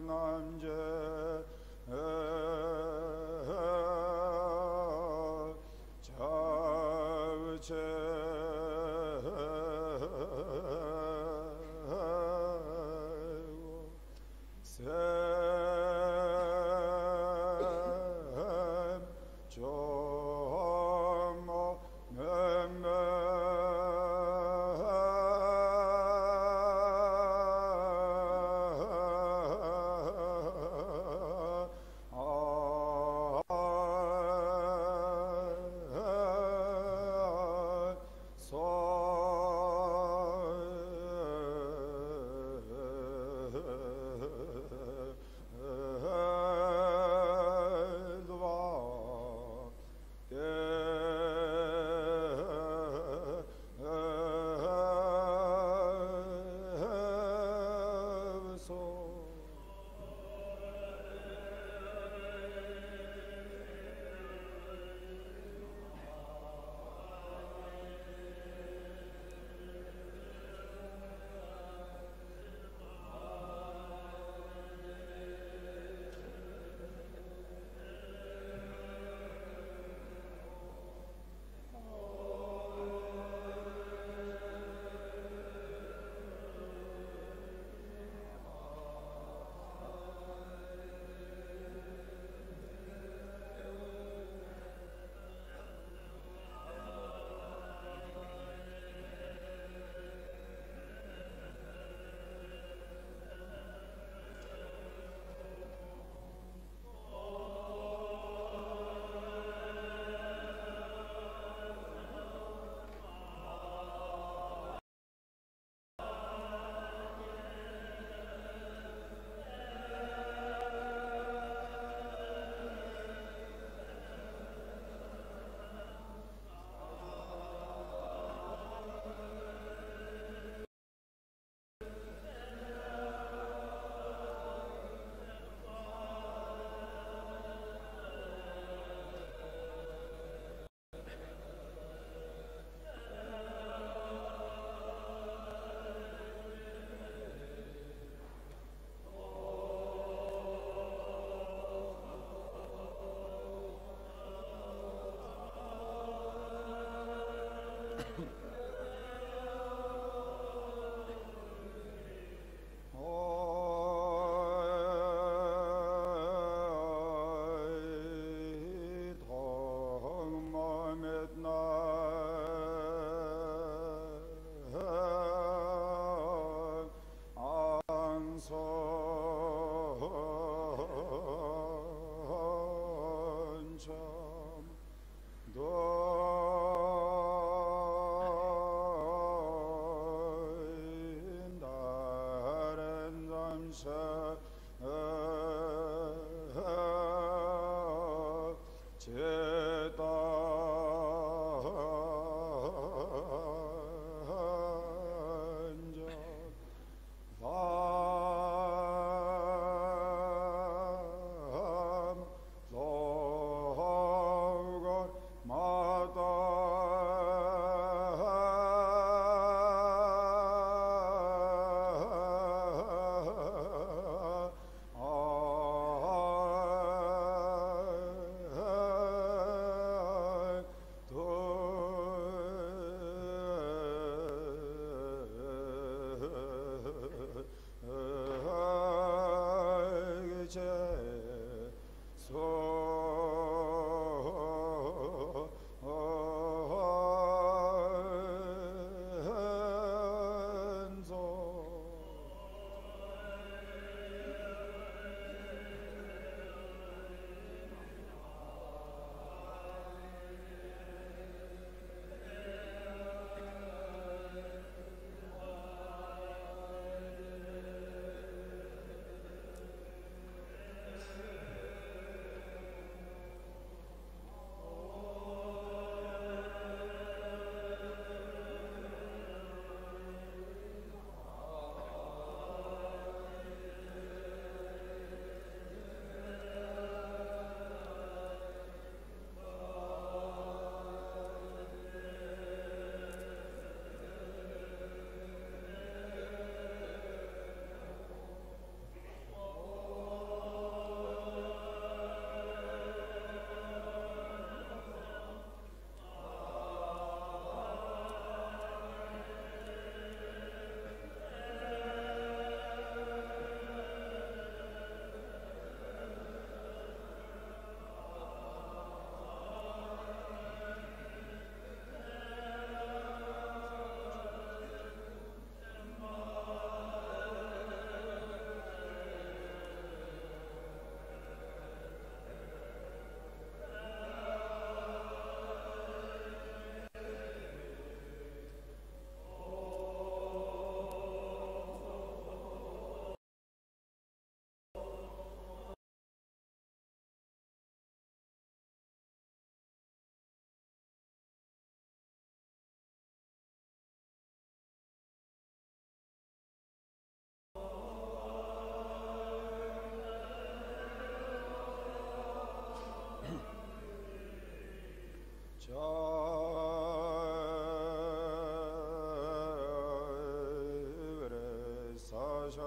nam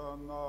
on uh,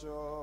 Georgia.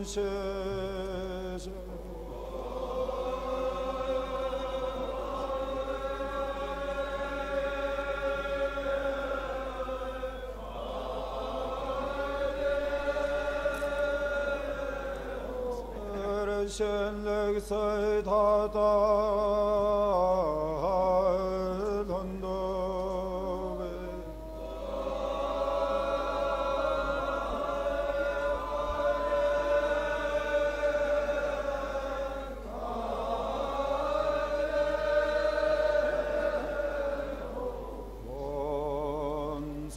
verdiğin söz. Senlik sayıda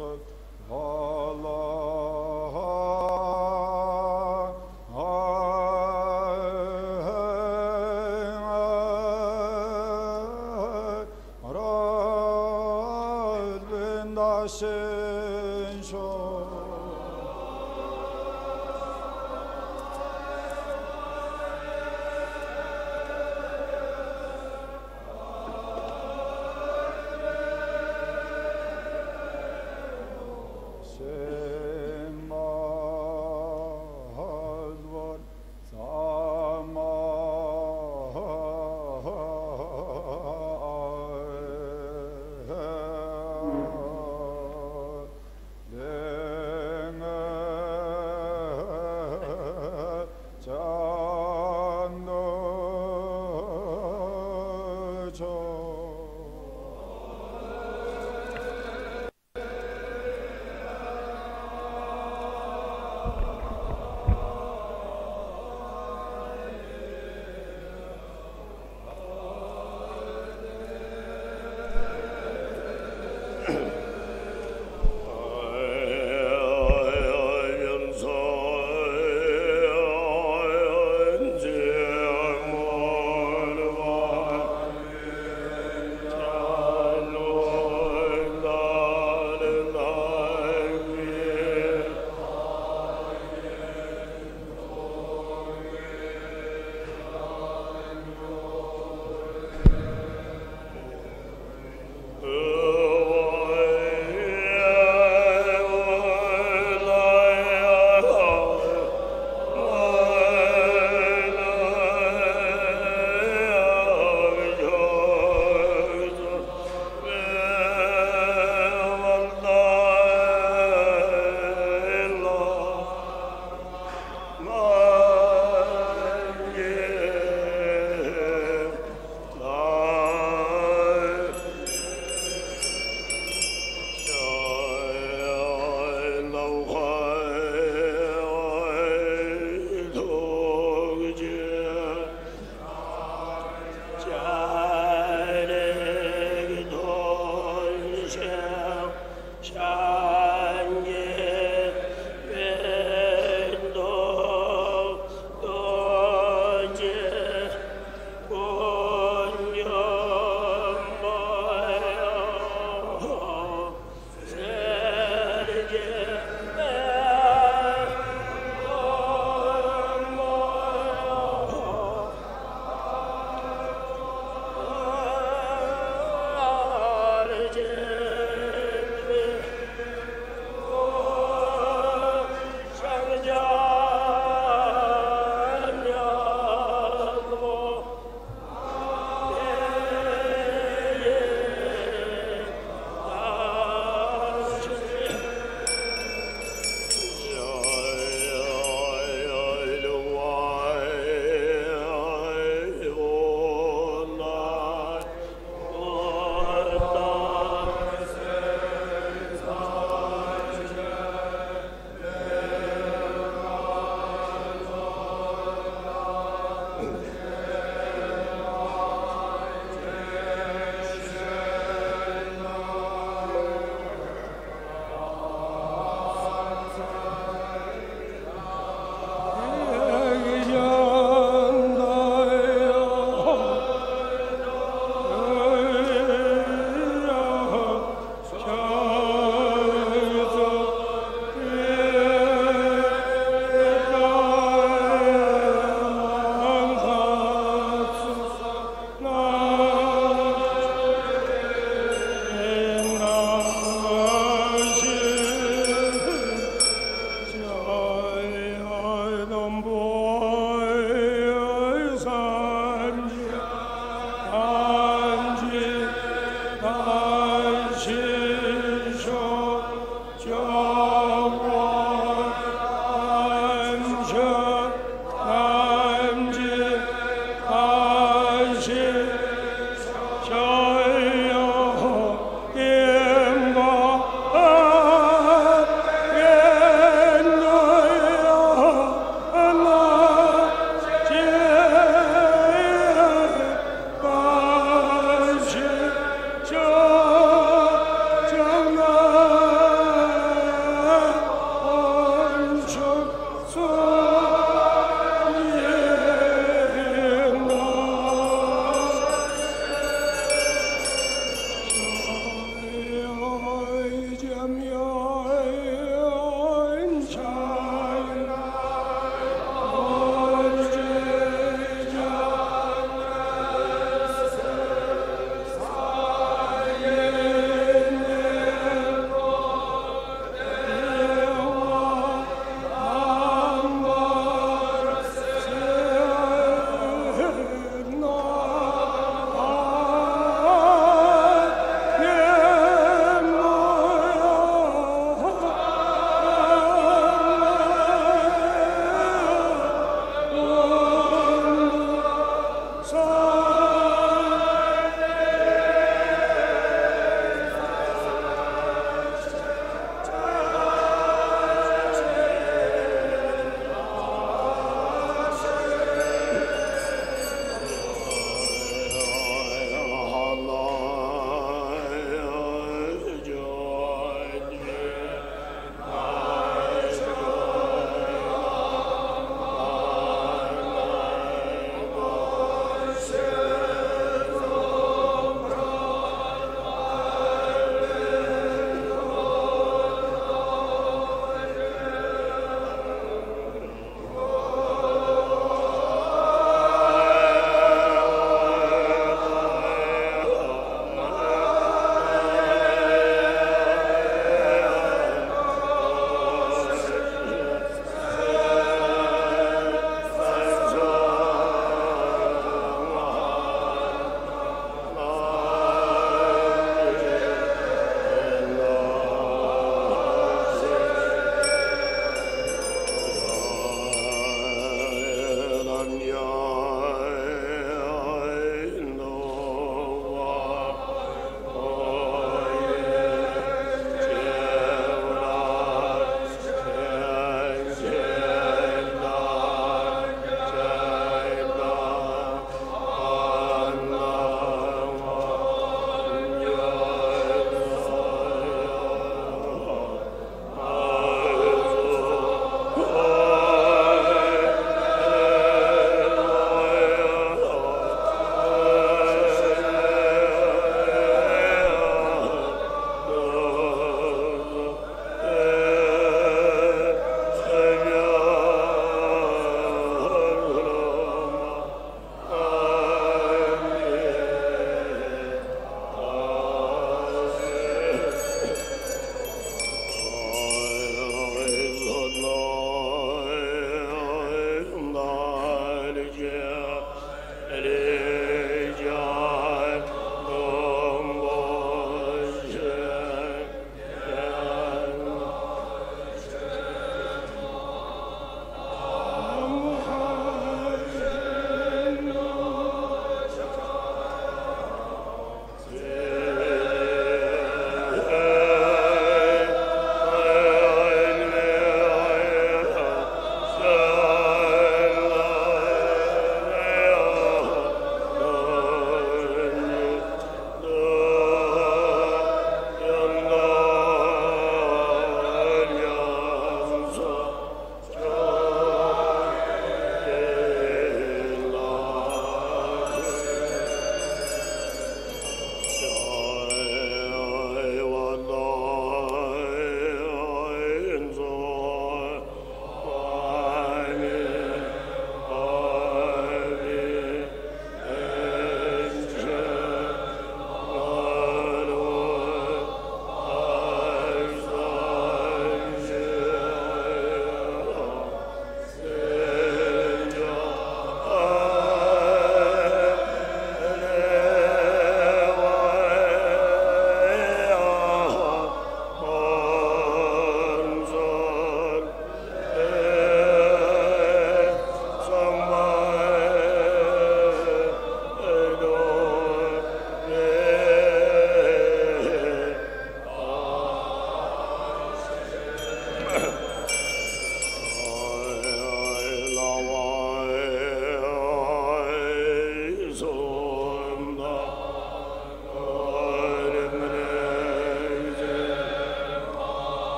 Son, Allah.